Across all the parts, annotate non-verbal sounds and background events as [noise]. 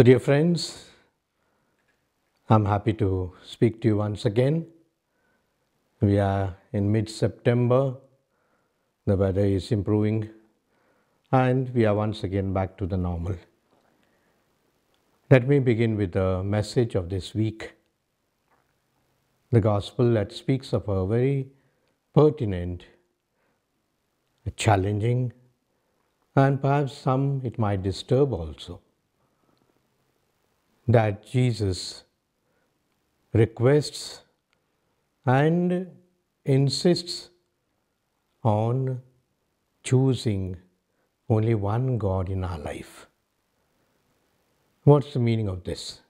So, dear friends, I'm happy to speak to you once again. We are in mid September, the weather is improving, and we are once again back to the normal. Let me begin with the message of this week. The gospel that speaks of a very pertinent, challenging, and perhaps some it might disturb also that Jesus requests and insists on choosing only one God in our life. What's the meaning of this?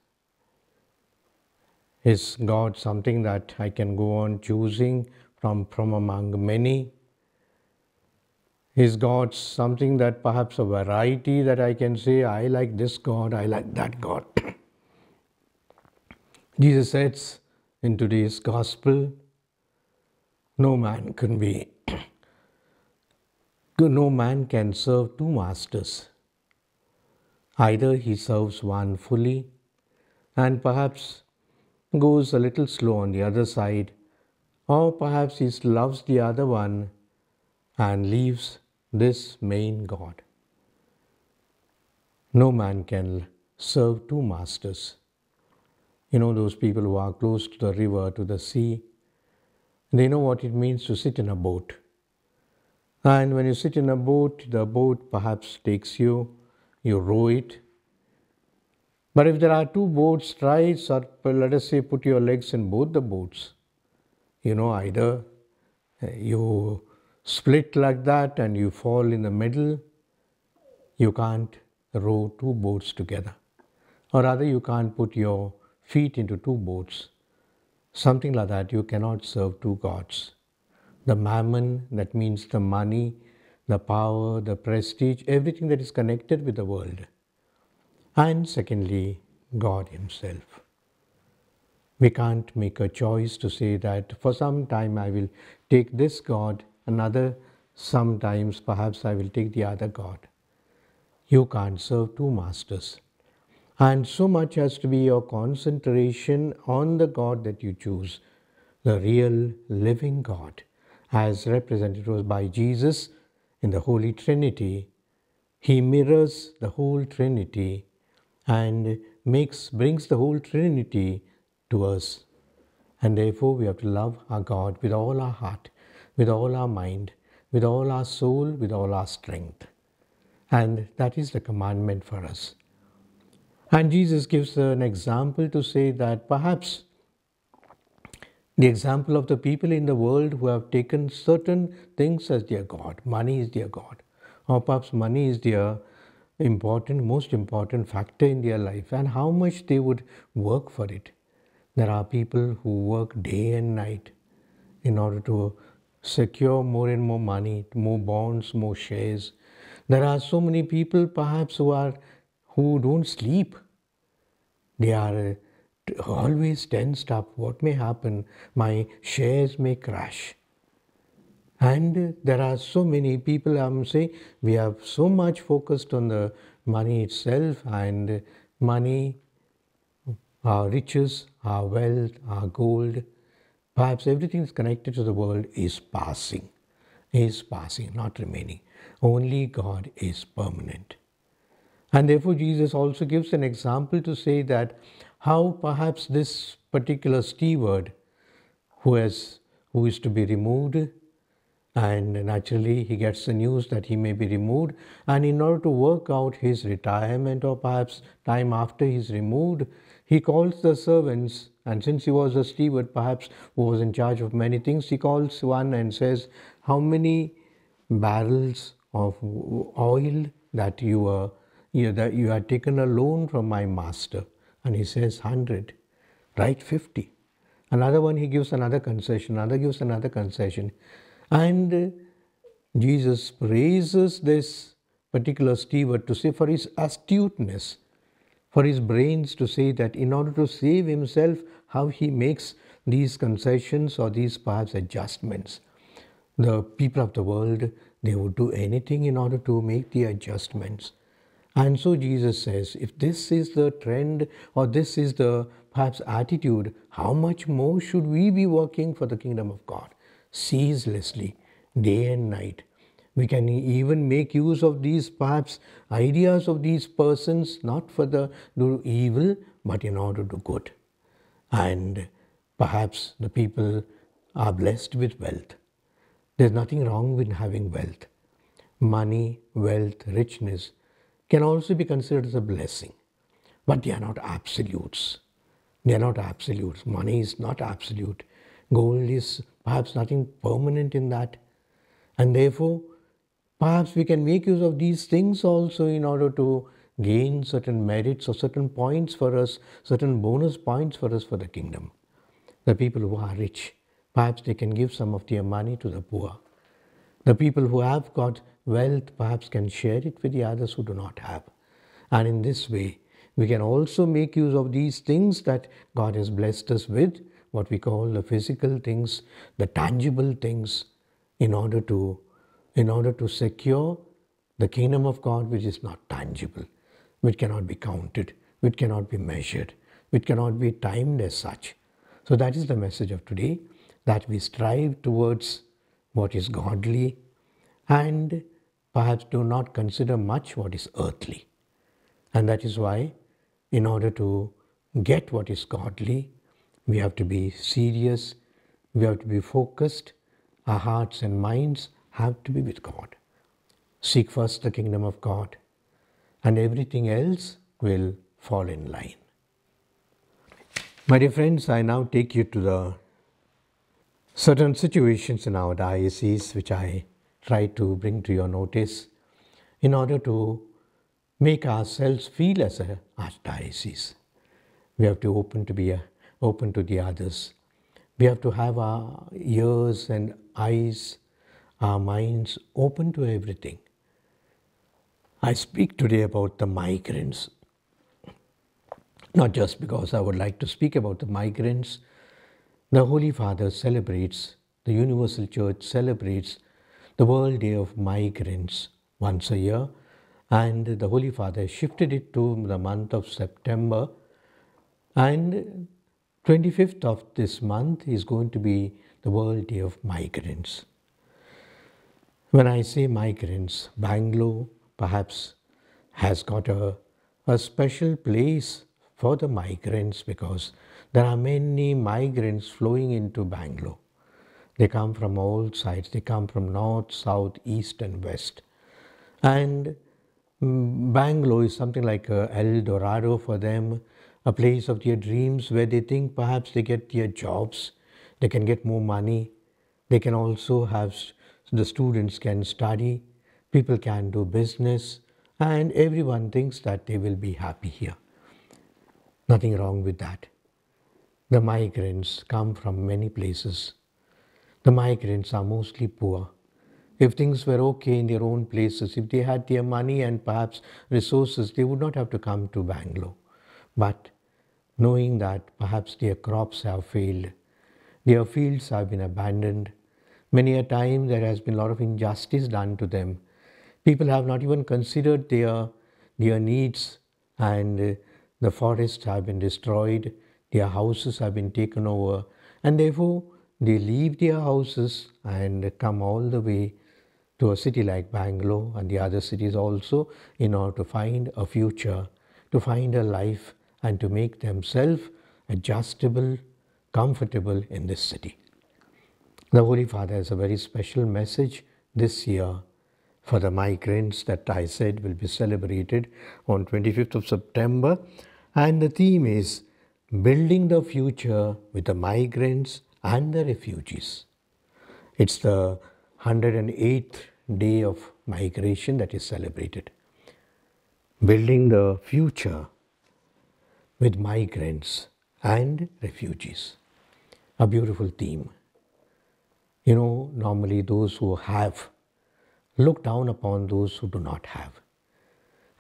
Is God something that I can go on choosing from, from among many? Is God something that perhaps a variety that I can say, I like this God, I like that God? [clears throat] Jesus says in today's gospel, no man can be, [clears throat] no man can serve two masters. Either he serves one fully and perhaps goes a little slow on the other side, or perhaps he loves the other one and leaves this main God. No man can serve two masters. You know, those people who are close to the river, to the sea, they know what it means to sit in a boat. And when you sit in a boat, the boat perhaps takes you, you row it. But if there are two boats, try, or let us say, put your legs in both the boats. You know, either eh, you split like that and you fall in the middle, you can't row two boats together. Or rather, you can't put your feet into two boats. Something like that, you cannot serve two gods. The mammon, that means the money, the power, the prestige, everything that is connected with the world. And secondly, God Himself. We can't make a choice to say that for some time I will take this God, another sometimes perhaps I will take the other God. You can't serve two masters. And so much has to be your concentration on the God that you choose, the real living God, as represented was by Jesus in the Holy Trinity. He mirrors the whole Trinity and makes brings the whole Trinity to us. And therefore we have to love our God with all our heart, with all our mind, with all our soul, with all our strength. And that is the commandment for us. And Jesus gives an example to say that perhaps the example of the people in the world who have taken certain things as their God, money is their God, or perhaps money is their important, most important factor in their life, and how much they would work for it. There are people who work day and night in order to secure more and more money, more bonds, more shares. There are so many people perhaps who are who don't sleep. They are uh, always tensed up. What may happen? My shares may crash. And there are so many people, I'm saying, we have so much focused on the money itself and money, our riches, our wealth, our gold, perhaps everything is connected to the world is passing, is passing, not remaining. Only God is permanent. And therefore, Jesus also gives an example to say that how perhaps this particular steward who, has, who is to be removed, and naturally he gets the news that he may be removed, and in order to work out his retirement or perhaps time after he's removed, he calls the servants, and since he was a steward, perhaps who was in charge of many things, he calls one and says, How many barrels of oil that you are you, that you had taken a loan from my master. And he says, 100, right? 50. Another one, he gives another concession, another gives another concession. And Jesus praises this particular steward to say for his astuteness, for his brains to say that in order to save himself, how he makes these concessions or these perhaps adjustments. The people of the world, they would do anything in order to make the adjustments. And so Jesus says, if this is the trend or this is the perhaps attitude, how much more should we be working for the kingdom of God ceaselessly, day and night? We can even make use of these perhaps ideas of these persons not for the do evil but in order to good. And perhaps the people are blessed with wealth. There's nothing wrong with having wealth. Money, wealth, richness can also be considered as a blessing, but they are not absolutes. They are not absolutes. Money is not absolute. Gold is perhaps nothing permanent in that. And therefore, perhaps we can make use of these things also in order to gain certain merits or certain points for us, certain bonus points for us for the kingdom. The people who are rich, perhaps they can give some of their money to the poor. The people who have got wealth perhaps can share it with the others who do not have. And in this way, we can also make use of these things that God has blessed us with, what we call the physical things, the tangible things, in order to, in order to secure the kingdom of God which is not tangible, which cannot be counted, which cannot be measured, which cannot be timed as such. So that is the message of today, that we strive towards what is godly and perhaps do not consider much what is earthly. And that is why, in order to get what is godly, we have to be serious, we have to be focused, our hearts and minds have to be with God. Seek first the kingdom of God, and everything else will fall in line. My dear friends, I now take you to the certain situations in our diocese which I try to bring to your notice in order to make ourselves feel as a archdiocese. We have to open to be a, open to the others. We have to have our ears and eyes, our minds open to everything. I speak today about the migrants, not just because I would like to speak about the migrants. The Holy Father celebrates, the Universal Church celebrates the World Day of Migrants once a year, and the Holy Father shifted it to the month of September. And 25th of this month is going to be the World Day of Migrants. When I say migrants, Bangalore perhaps has got a, a special place for the migrants because there are many migrants flowing into Bangalore. They come from all sides. They come from north, south, east, and west. And mm, Bangalore is something like El Dorado for them, a place of their dreams where they think perhaps they get their jobs, they can get more money, they can also have, the students can study, people can do business, and everyone thinks that they will be happy here. Nothing wrong with that. The migrants come from many places the migrants are mostly poor. If things were okay in their own places, if they had their money and perhaps resources, they would not have to come to Bangalore. But knowing that perhaps their crops have failed, their fields have been abandoned, many a time there has been a lot of injustice done to them. People have not even considered their, their needs and the forests have been destroyed, their houses have been taken over, and therefore they leave their houses and come all the way to a city like Bangalore and the other cities also in order to find a future, to find a life, and to make themselves adjustable, comfortable in this city. The Holy Father has a very special message this year for the migrants that I said will be celebrated on 25th of September. And the theme is building the future with the migrants and the refugees. It's the 108th day of migration that is celebrated. Building the future with migrants and refugees. A beautiful theme. You know, normally those who have look down upon those who do not have.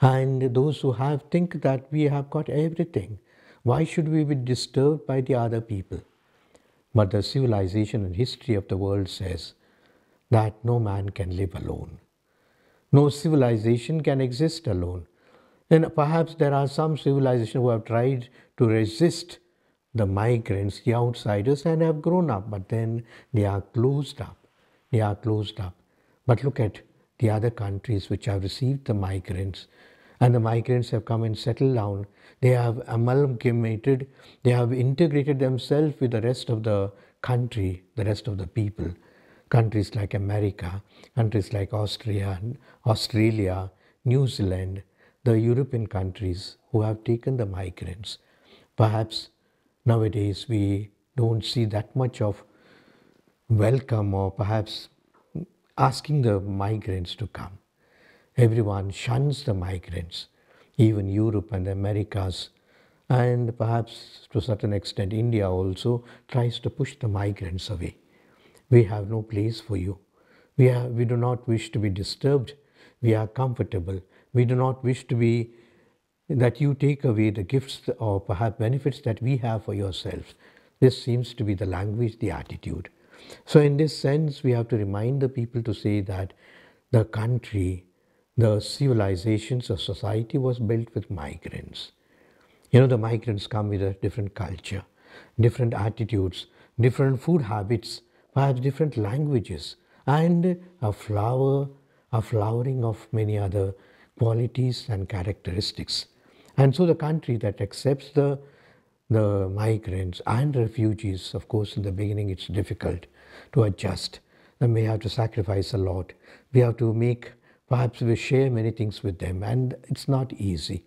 And those who have think that we have got everything. Why should we be disturbed by the other people? But the civilization and history of the world says that no man can live alone. No civilization can exist alone. then perhaps there are some civilizations who have tried to resist the migrants, the outsiders, and have grown up, but then they are closed up. They are closed up. But look at the other countries which have received the migrants, and the migrants have come and settled down. They have amalgamated, they have integrated themselves with the rest of the country, the rest of the people. Countries like America, countries like Austria, Australia, New Zealand, the European countries who have taken the migrants. Perhaps nowadays we don't see that much of welcome or perhaps asking the migrants to come. Everyone shuns the migrants, even Europe and the Americas, and perhaps to a certain extent India also tries to push the migrants away. We have no place for you. We, are, we do not wish to be disturbed. We are comfortable. We do not wish to be that you take away the gifts or perhaps benefits that we have for yourselves. This seems to be the language, the attitude. So, in this sense, we have to remind the people to say that the country, the civilizations, the society was built with migrants. You know, the migrants come with a different culture, different attitudes, different food habits, perhaps different languages, and a flower, a flowering of many other qualities and characteristics. And so the country that accepts the the migrants and refugees, of course, in the beginning it's difficult to adjust. Then we have to sacrifice a lot. We have to make, perhaps we share many things with them, and it's not easy.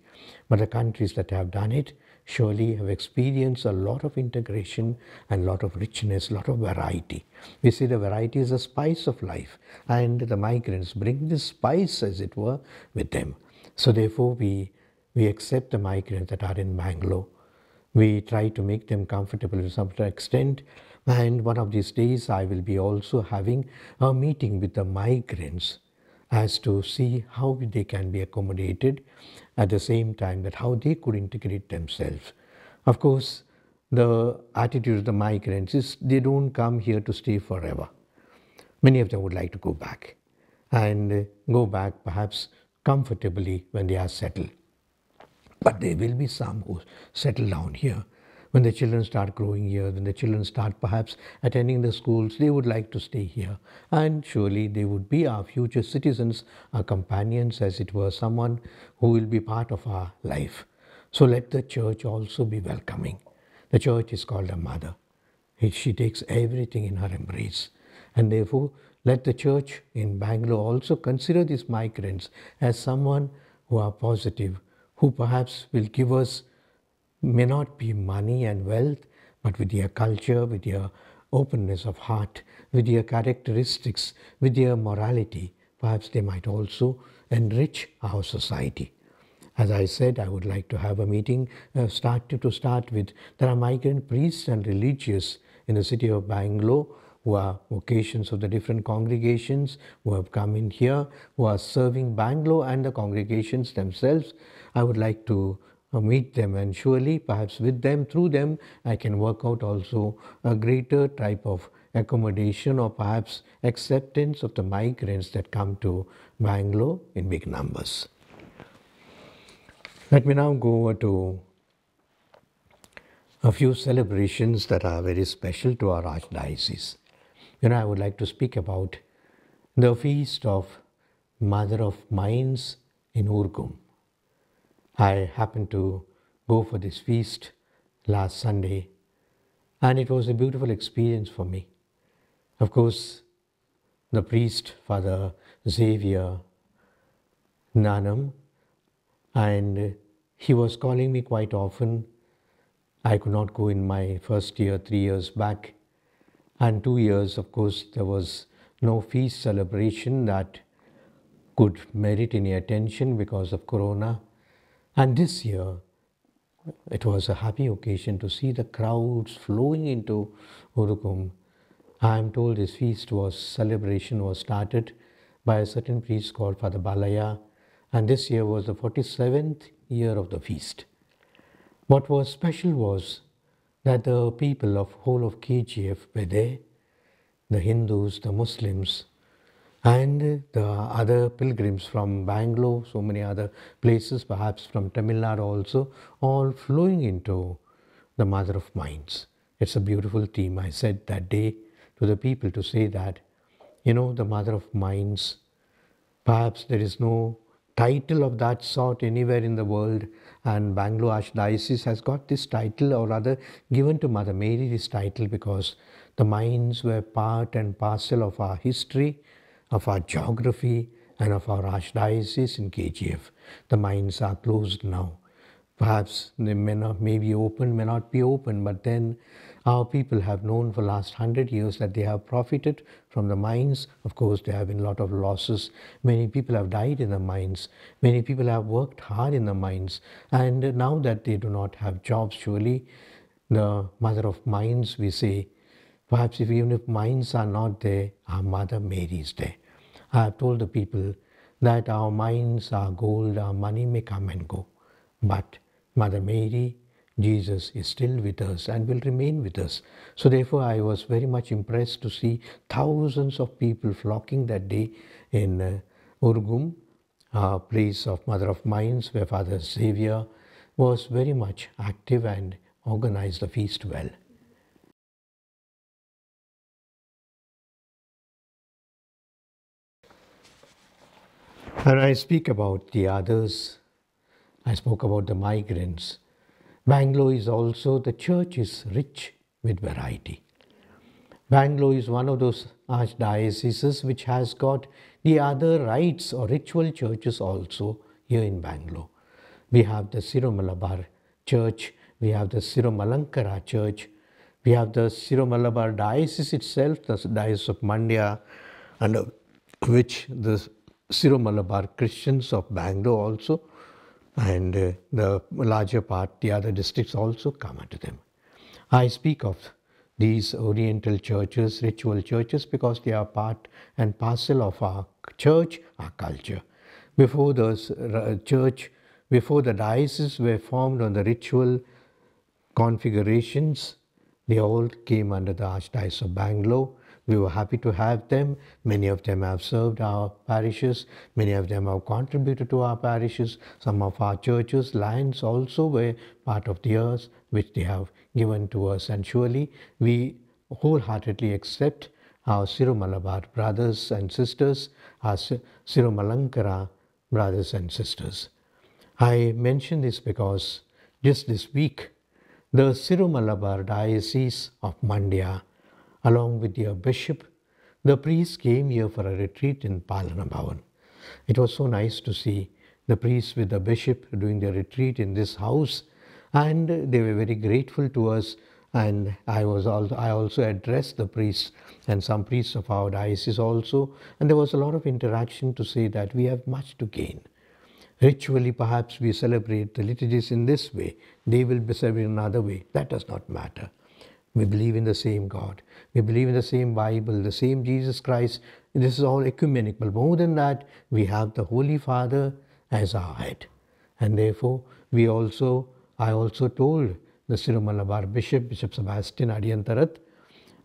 But the countries that have done it surely have experienced a lot of integration and a lot of richness, a lot of variety. We see the variety is a spice of life, and the migrants bring this spice, as it were, with them. So therefore, we we accept the migrants that are in Bangalore we try to make them comfortable to some extent. And one of these days, I will be also having a meeting with the migrants as to see how they can be accommodated at the same time that how they could integrate themselves. Of course, the attitude of the migrants is they don't come here to stay forever. Many of them would like to go back and go back perhaps comfortably when they are settled. But there will be some who settle down here. When the children start growing here, when the children start perhaps attending the schools, they would like to stay here. And surely they would be our future citizens, our companions, as it were, someone who will be part of our life. So let the church also be welcoming. The church is called a mother. She takes everything in her embrace. And therefore, let the church in Bangalore also consider these migrants as someone who are positive, who perhaps will give us may not be money and wealth, but with your culture, with your openness of heart, with your characteristics, with your morality, perhaps they might also enrich our society. As I said, I would like to have a meeting uh, start to, to start with. There are migrant priests and religious in the city of Bangalore who are vocations of the different congregations who have come in here, who are serving Bangalore and the congregations themselves. I would like to Uh, meet them and surely perhaps with them through them I can work out also a greater type of accommodation or perhaps acceptance of the migrants that come to Bangalore in big numbers. Let me now go over to a few celebrations that are very special to our archdiocese. You know, I would like to speak about the feast of Mother of Mines in Urigam. I happened to go for this feast last Sunday, and it was a beautiful experience for me. Of course, the priest, Father Xavier Nanam, and he was calling me quite often. I could not go in my first year, three years back. And two years, of course, there was no feast celebration that could merit any attention because of Corona. And this year, it was a happy occasion to see the crowds flowing into Urigam. I am told this feast was celebration was started by a certain priest called Father Balaya, and this year was the 47th year of the feast. What was special was that the people of whole of KGF were there, the Hindus, the Muslims, and the other pilgrims from Bangalore, so many other places, perhaps from Tamil Nadu also, all flowing into the Mother of Mines. It's a beautiful theme. I said that day to the people to say that, you know, the Mother of Mines, perhaps there is no title of that sort anywhere in the world, and Bangalore Archdiocese has got this title, or rather given to Mother Mary this title because the minds were part and parcel of our history of our geography and of our archdiocese in KGF. The mines are closed now. Perhaps they may not may be open, may not be open, but then our people have known for last hundred years that they have profited from the mines. Of course, there have been a lot of losses. Many people have died in the mines. Many people have worked hard in the mines. And now that they do not have jobs, surely the mother of mines, we say, perhaps if even if mines are not there, our mother Mary is there. I have told the people that our minds, our gold, our money may come and go, but Mother Mary, Jesus is still with us and will remain with us. So, therefore, I was very much impressed to see thousands of people flocking that day in uh, Urigam, a place of Mother of Mines, where Father Xavier was very much active and organized the feast well. And I speak about the others. I spoke about the migrants. Bangalore is also, the church is rich with variety. Bangalore is one of those archdioceses which has got the other rites or ritual churches also here in Bangalore. We have the Syro Church, we have the Syro Church, we have the Syro Diocese itself, the Diocese of Mandya, under uh, which the Syro Malabar Christians of Bangalore also, and uh, the larger part, the other districts also come under them. I speak of these Oriental churches, ritual churches, because they are part and parcel of our church, our culture. Before the church, before the dioceses were formed on the ritual configurations, they all came under the Archdiocese of Bangalore we were happy to have them. Many of them have served our parishes. Many of them have contributed to our parishes. Some of our churches, lands also were part of theirs, which they have given to us. And surely we wholeheartedly accept our Syro-Malabar brothers and sisters, our Syro-Malankara brothers and sisters. I mention this because just this week, the Syro-Malabar Diocese of Mandya along with your bishop, the priests came here for a retreat in Palana Bhavan. It was so nice to see the priests with the bishop doing their retreat in this house, and they were very grateful to us. And I was also I also addressed the priests and some priests of our diocese also, and there was a lot of interaction to say that we have much to gain. Ritually, perhaps we celebrate the liturgies in this way; they will be celebrated in another way. That does not matter. We believe in the same God. We believe in the same Bible, the same Jesus Christ. This is all ecumenical. More than that, we have the Holy Father as our head. And therefore, we also, I also told the Syro-Malabar Bishop, Bishop Sebastian Adayanthrath,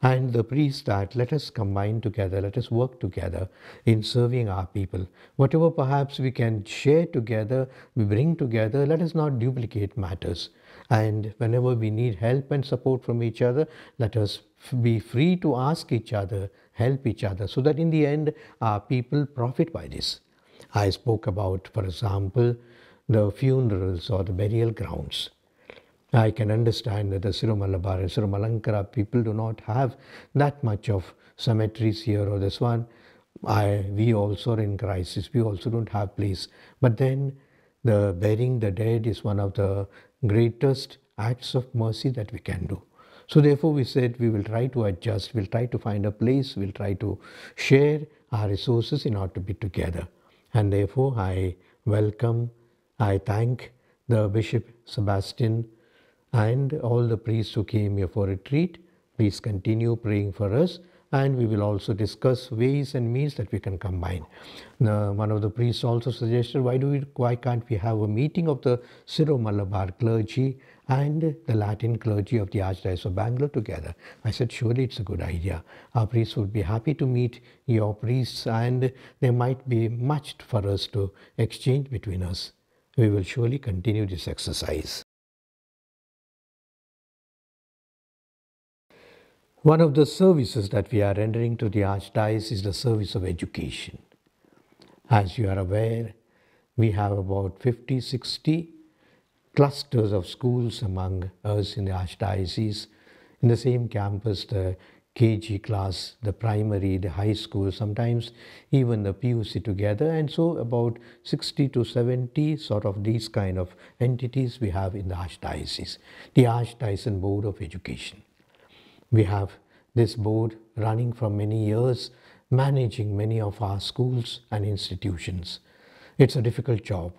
and the priest that let us combine together, let us work together in serving our people. Whatever perhaps we can share together, we bring together, let us not duplicate matters. And whenever we need help and support from each other, let us be free to ask each other, help each other, so that in the end our people profit by this. I spoke about, for example, the funerals or the burial grounds. I can understand that the Syro-Malabar and Syro-Malankara people do not have that much of cemeteries here or this one. I, we also are in crisis. We also don't have place. But then the burying the dead is one of the greatest acts of mercy that we can do. So, therefore, we said we will try to adjust, we'll try to find a place, we'll try to share our resources in order to be together. And therefore, I welcome, I thank the Bishop Sebastian and all the priests who came here for retreat. Please continue praying for us and we will also discuss ways and means that we can combine. Now, one of the priests also suggested, why do we, why can't we have a meeting of the Syro Malabar clergy and the Latin clergy of the Archdiocese of Bangalore together. I said, surely it's a good idea. Our priests would be happy to meet your priests, and there might be much for us to exchange between us. We will surely continue this exercise. One of the services that we are rendering to the Archdiocese is the service of education. As you are aware, we have about 50, 60 clusters of schools among us in the Archdiocese. In the same campus, the KG class, the primary, the high school, sometimes even the PUC together. And so about 60 to 70 sort of these kind of entities we have in the Archdiocese. The Archdiocesan Board of Education. We have this board running for many years, managing many of our schools and institutions. It's a difficult job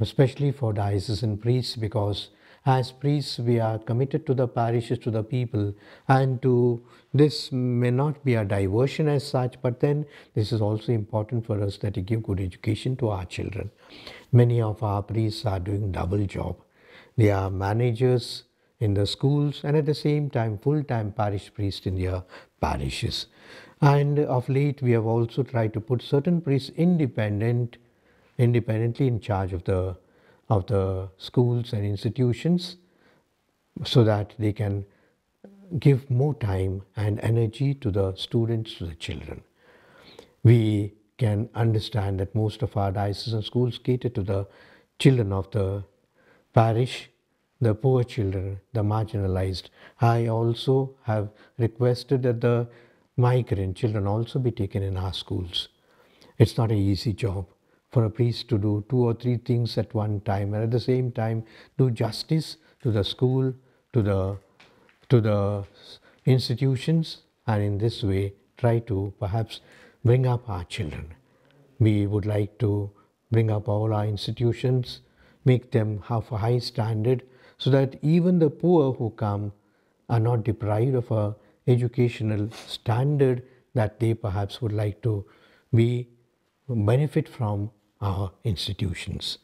especially for diocesan priests, because as priests we are committed to the parishes, to the people, and to this may not be a diversion as such, but then this is also important for us that we give good education to our children. Many of our priests are doing double job. They are managers in the schools and at the same time full-time parish priests in their parishes. And of late we have also tried to put certain priests independent independently in charge of the of the schools and institutions so that they can give more time and energy to the students, to the children. We can understand that most of our diocesan schools cater to the children of the parish, the poor children, the marginalized. I also have requested that the migrant children also be taken in our schools. It's not an easy job for a priest to do two or three things at one time and at the same time do justice to the school, to the, to the institutions and in this way try to perhaps bring up our children. We would like to bring up all our institutions, make them have a high standard so that even the poor who come are not deprived of a educational standard that they perhaps would like to be benefit from our institutions.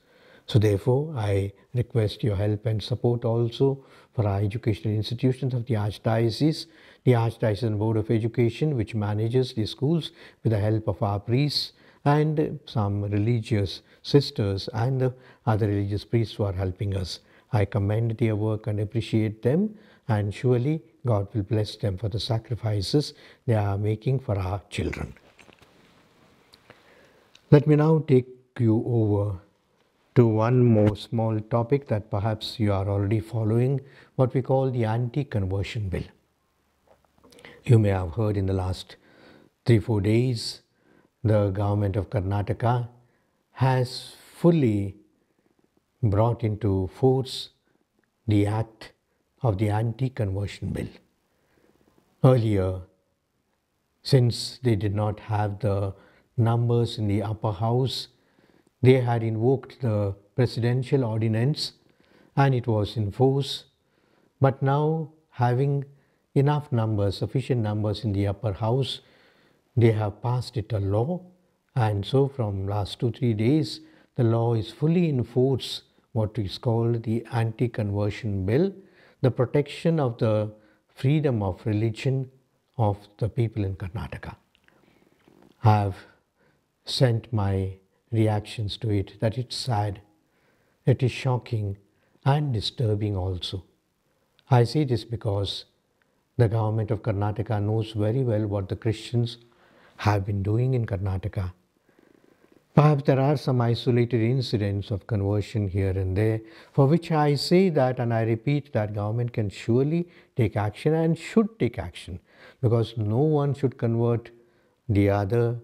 So therefore, I request your help and support also for our educational institutions of the Archdiocese, the Archdiocesan Board of Education, which manages the schools with the help of our priests and some religious sisters and the other religious priests who are helping us. I commend their work and appreciate them and surely God will bless them for the sacrifices they are making for our children. Let me now take you over to one more small topic that perhaps you are already following, what we call the anti-conversion bill. You may have heard in the last three, four days, the government of Karnataka has fully brought into force the act of the anti-conversion bill. Earlier, since they did not have the numbers in the upper house they had invoked the presidential ordinance and it was in force. But now, having enough numbers, sufficient numbers in the upper house, they have passed it a law. And so, from last two, three days, the law is fully in force, what is called the anti conversion bill, the protection of the freedom of religion of the people in Karnataka. I have sent my reactions to it, that it's sad, it is shocking and disturbing also. I say this because the government of Karnataka knows very well what the Christians have been doing in Karnataka. Perhaps there are some isolated incidents of conversion here and there, for which I say that and I repeat that government can surely take action and should take action because no one should convert the other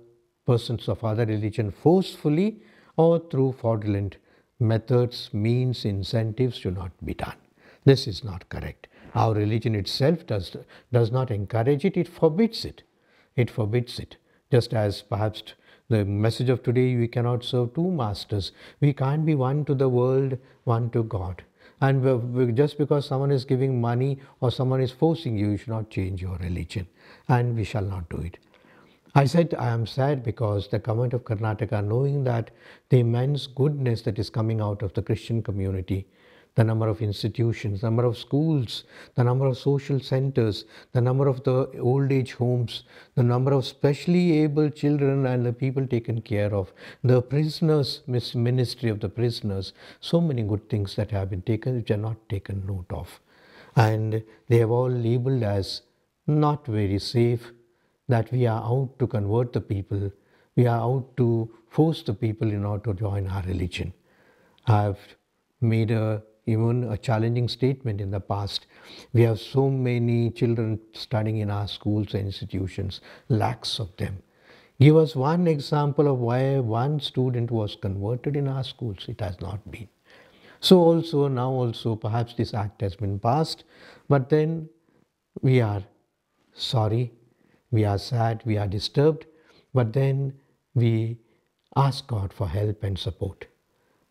persons of other religion forcefully or through fraudulent methods, means, incentives should not be done. This is not correct. Our religion itself does, does not encourage it, it forbids it. It forbids it. Just as perhaps the message of today, we cannot serve two masters. We can't be one to the world, one to God. And just because someone is giving money or someone is forcing you, you should not change your religion. And we shall not do it. I said I am sad because the government of Karnataka, knowing that the immense goodness that is coming out of the Christian community, the number of institutions, the number of schools, the number of social centers, the number of the old age homes, the number of specially able children and the people taken care of, the prisoners, ministry of the prisoners, so many good things that have been taken which are not taken note of. And they have all labeled as not very safe, that we are out to convert the people, we are out to force the people in order to join our religion. I have made a even a challenging statement in the past. We have so many children studying in our schools and institutions, lakhs of them. Give us one example of why one student was converted in our schools. It has not been. So also now also perhaps this act has been passed, but then we are sorry, we are sad, we are disturbed, but then we ask God for help and support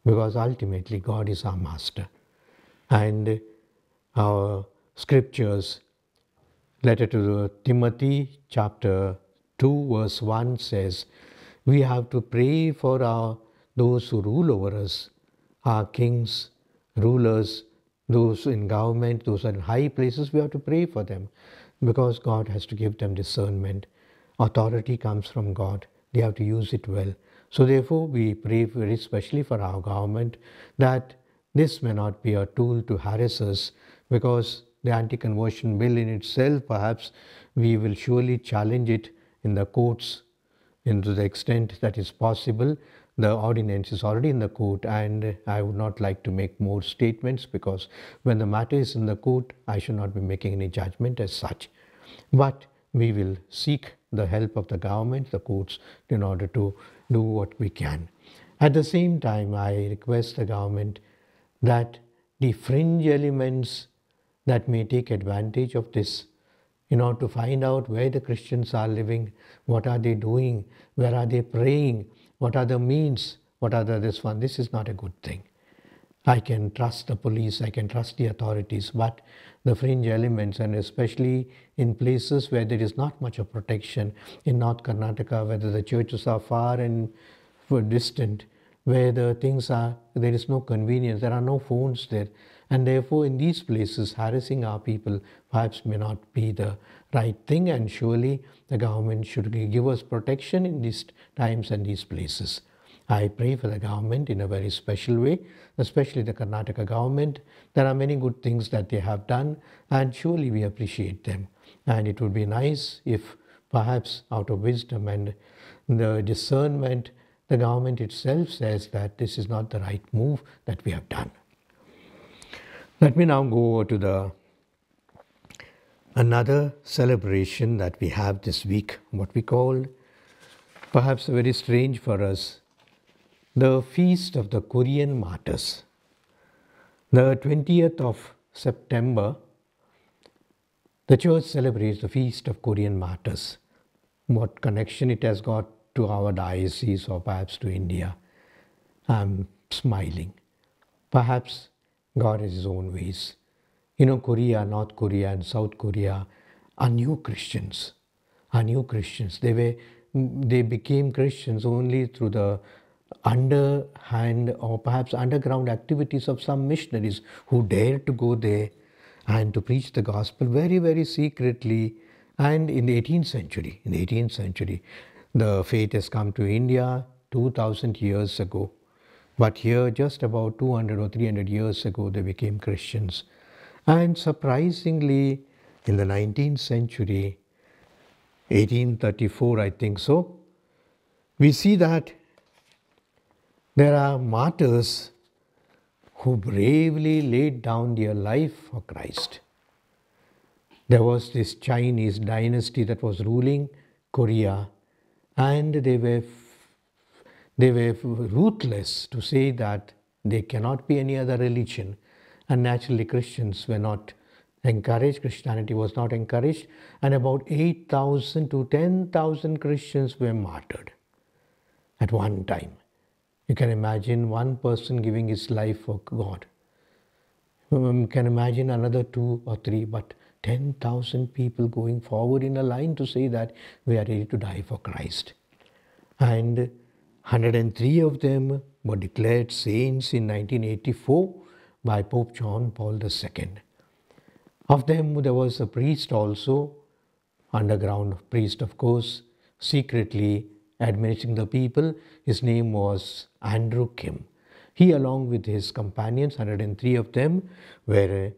because ultimately God is our master. And our scriptures letter to timothy chapter 2 verse 1 says we have to pray for our those who rule over us our kings rulers those in government those in high places we have to pray for them because god has to give them discernment. Authority comes from god. They have to use it well. So therefore we pray very especially for our government that this may not be a tool to harass us because the anti conversion bill in itself, perhaps we will surely challenge it in the courts into the extent that is possible. The ordinance is already in the court, and I would not like to make more statements because when the matter is in the court, I should not be making any judgment as such. But we will seek the help of the government, the courts, in order to do what we can. At the same time, I request the government that the fringe elements that may take advantage of this in know, to find out where the Christians are living, what are they doing, where are they praying, what are the means, what are the this one. This is not a good thing. I can trust the police, I can trust the authorities, but the fringe elements, and especially in places where there is not much of protection, in North Karnataka, whether the churches are far and distant, where the things are, there is no convenience, there are no phones there. And therefore, in these places, harassing our people perhaps may not be the right thing. And surely the government should give us protection in these times and these places. I pray for the government in a very special way, especially the Karnataka government. There are many good things that they have done, and surely we appreciate them. And it would be nice if perhaps out of wisdom and the discernment the government itself says that this is not the right move that we have done. Let me now go over to the another celebration that we have this week, what we call perhaps very strange for us, the feast of the Korean martyrs. The 20th of September, the church celebrates the feast of Korean martyrs. What connection it has got to our diocese or perhaps to India. I'm smiling. Perhaps God has His own ways. You know, Korea, North Korea, and South Korea are new Christians. Are new Christians. They were, they became Christians only through the underhand or perhaps underground activities of some missionaries who dared to go there and to preach the gospel very, very secretly. And in the 18th century, in the 18th century, the faith has come to India 2000 years ago. But here, just about 200 or 300 years ago, they became Christians. And surprisingly, in the 19th century, 1834, I think so, we see that there are martyrs who bravely laid down their life for Christ. There was this Chinese dynasty that was ruling Korea and they were they were ruthless to say that there cannot be any other religion. And naturally christians were not encouraged. Christianity was not encouraged. And about 8000 to 10000 christians were martyred at one time. You can imagine one person giving his life for god. You can imagine another two or three but 10,000 people going forward in a line to say that we are ready to die for Christ. And 103 of them were declared saints in 1984 by Pope John Paul II. Of them, there was a priest also, underground priest, of course, secretly administering the people. His name was Andrew Kim. He, along with his companions, 103 of them, were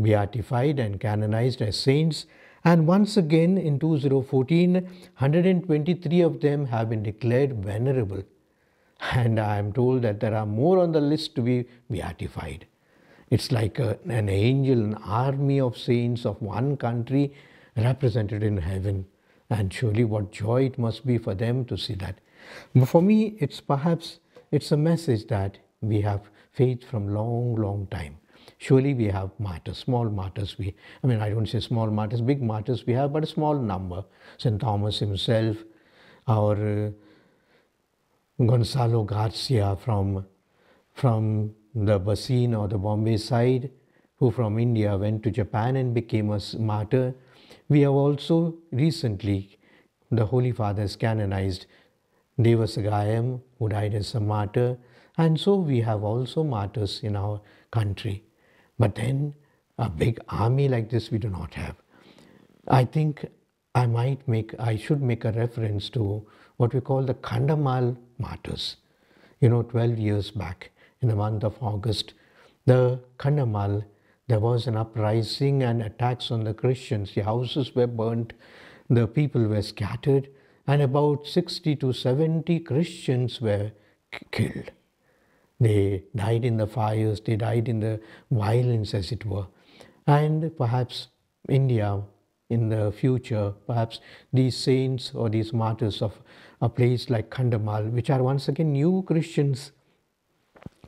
beatified and canonized as saints. And once again in 2014, 123 of them have been declared venerable. And I am told that there are more on the list to be beatified. It's like a, an angel, an army of saints of one country represented in heaven. And surely what joy it must be for them to see that. But for me, it's perhaps it's a message that we have faith from long, long time. Surely we have martyrs, small martyrs. We, I mean, I don't say small martyrs, big martyrs we have, but a small number. St. Thomas himself, our uh, Gonzalo Garcia from, from the Bassein or the Bombay side, who from India went to Japan and became a martyr. We have also recently, the Holy Fathers canonized Devasagayam, who died as a martyr, and so we have also martyrs in our country. But then a big army like this we do not have. I think I might make, I should make a reference to what we call the Kandhamal martyrs. You know, 12 years back in the month of August, the Kandhamal, there was an uprising and attacks on the Christians. The houses were burnt, the people were scattered, and about 60 to 70 Christians were killed. They died in the fires, they died in the violence, as it were. And perhaps India in the future, perhaps these saints or these martyrs of a place like Kandhamal, which are once again new Christians,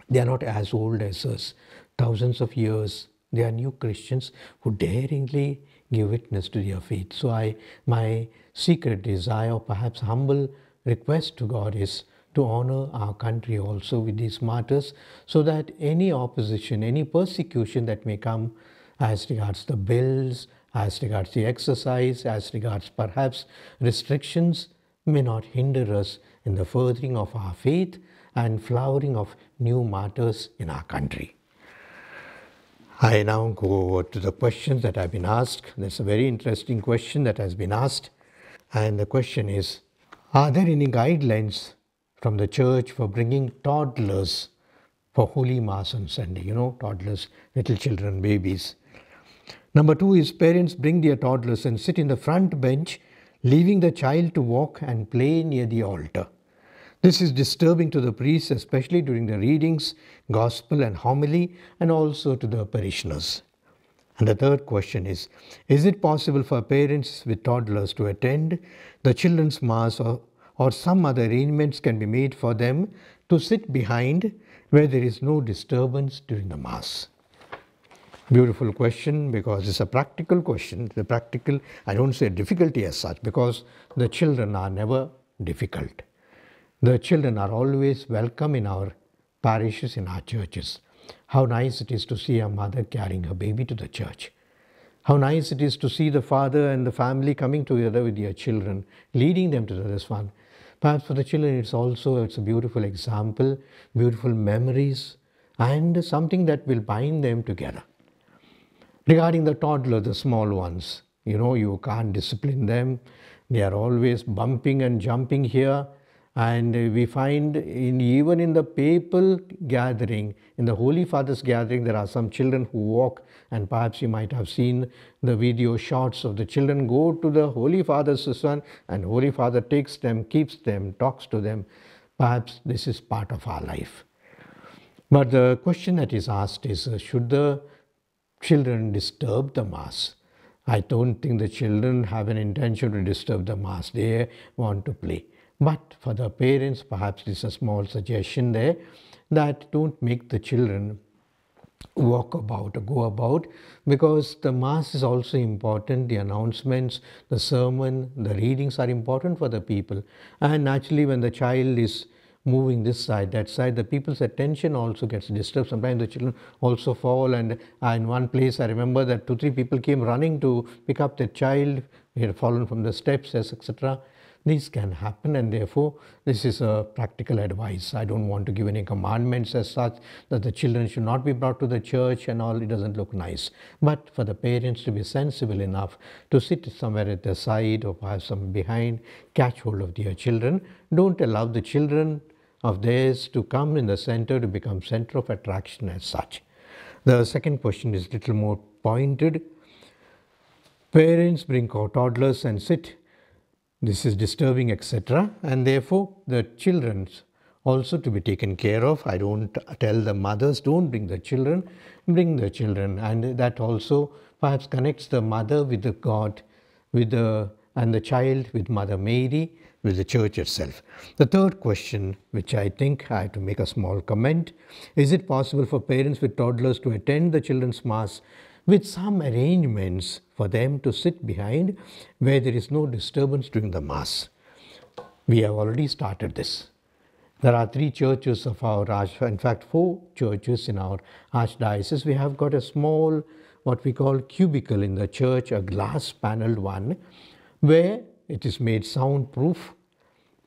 they are not as old as us, thousands of years. They are new Christians who daringly give witness to their faith. So I, my secret desire, or perhaps humble request to God is to honor our country also with these martyrs so that any opposition, any persecution that may come as regards the bills, as regards the exercise, as regards perhaps restrictions, may not hinder us in the furthering of our faith and flowering of new martyrs in our country. I now go over to the questions that have been asked. There's a very interesting question that has been asked, and the question is Are there any guidelines from the church for bringing toddlers for Holy Mass on Sunday. You know, toddlers, little children, babies. Number two is parents bring their toddlers and sit in the front bench, leaving the child to walk and play near the altar. This is disturbing to the priests, especially during the readings, gospel, and homily, and also to the parishioners. And the third question is Is it possible for parents with toddlers to attend the children's mass or or some other arrangements can be made for them to sit behind where there is no disturbance during the Mass? Beautiful question because it's a practical question. The practical, I don't say difficulty as such because the children are never difficult. The children are always welcome in our parishes, in our churches. How nice it is to see a mother carrying her baby to the church. How nice it is to see the father and the family coming together with their children, leading them to the this one. Perhaps for the children, it's also it's a beautiful example, beautiful memories, and something that will bind them together. Regarding the toddler, the small ones, you know, you can't discipline them. They are always bumping and jumping here and we find in, even in the papal gathering, in the Holy Father's gathering, there are some children who walk, and perhaps you might have seen the video shots of the children go to the Holy Father's son, and Holy Father takes them, keeps them, talks to them. Perhaps this is part of our life. But the question that is asked is uh, should the children disturb the Mass? I don't think the children have an intention to disturb the Mass, they want to play. But for the parents, perhaps this is a small suggestion there that don't make the children walk about or go about because the mass is also important the announcements the sermon the readings are important for the people. And naturally when the child is moving this side that side the people's attention also gets disturbed. Sometimes the children also fall and uh, in one place i remember that two three people came running to pick up the child. He had fallen from the steps etc this can happen and therefore this is a practical advice. I don't want to give any commandments as such that the children should not be brought to the church and all it doesn't look nice. But for the parents to be sensible enough to sit somewhere at the side or perhaps some behind catch hold of their children. Don't allow the children of theirs to come in the center to become center of attraction as such. The second question is little more pointed. Parents bring toddlers and sit this is disturbing etc and therefore the children also to be taken care of. I don't tell the mothers don't bring the children bring the children. And that also perhaps connects the mother with the god with the and the child with mother mary with the church itself. The third question which i think i have to make a small comment is it possible for parents with toddlers to attend the children's mass with some arrangements for them to sit behind where there is no disturbance during the Mass. We have already started this. There are three churches of our arch, in fact, four churches in our archdiocese. We have got a small, what we call cubicle in the church, a glass paneled one, where it is made soundproof.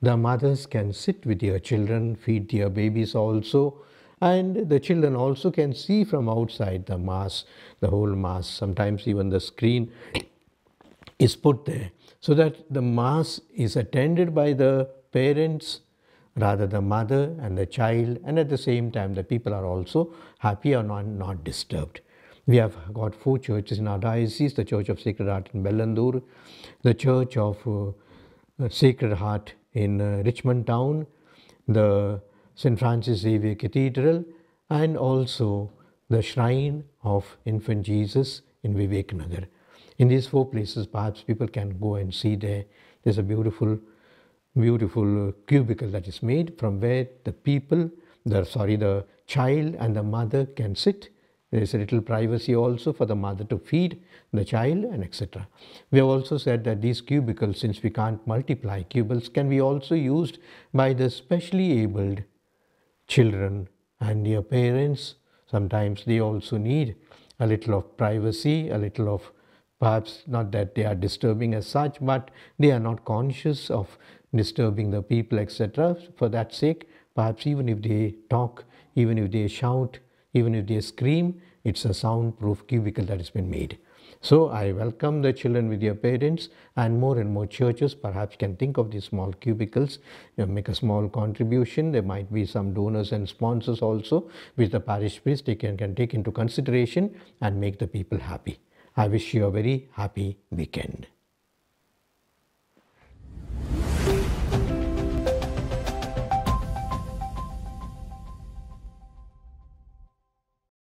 The mothers can sit with their children, feed their babies also, and the children also can see from outside the mass, the whole mass. Sometimes even the screen is put there so that the mass is attended by the parents, rather the mother and the child, and at the same time the people are also happy or not, not disturbed. We have got four churches in our diocese the Church of Sacred Heart in Bellandur, the Church of uh, Sacred Heart in uh, Richmond Town, the St. Francis Xavier Cathedral, and also the Shrine of Infant Jesus in Vivek In these four places, perhaps people can go and see there. There's a beautiful, beautiful cubicle that is made from where the people, the sorry, the child and the mother can sit. There is a little privacy also for the mother to feed the child and etc. We have also said that these cubicles, since we can't multiply cubicles, can be also used by the specially abled children and their parents. Sometimes they also need a little of privacy, a little of perhaps not that they are disturbing as such, but they are not conscious of disturbing the people, etc. For that sake, perhaps even if they talk, even if they shout, even if they scream, it's a soundproof cubicle that has been made. So I welcome the children with their parents and more and more churches perhaps can think of these small cubicles, you know, make a small contribution. There might be some donors and sponsors also which the parish priest can, can take into consideration and make the people happy. I wish you a very happy weekend.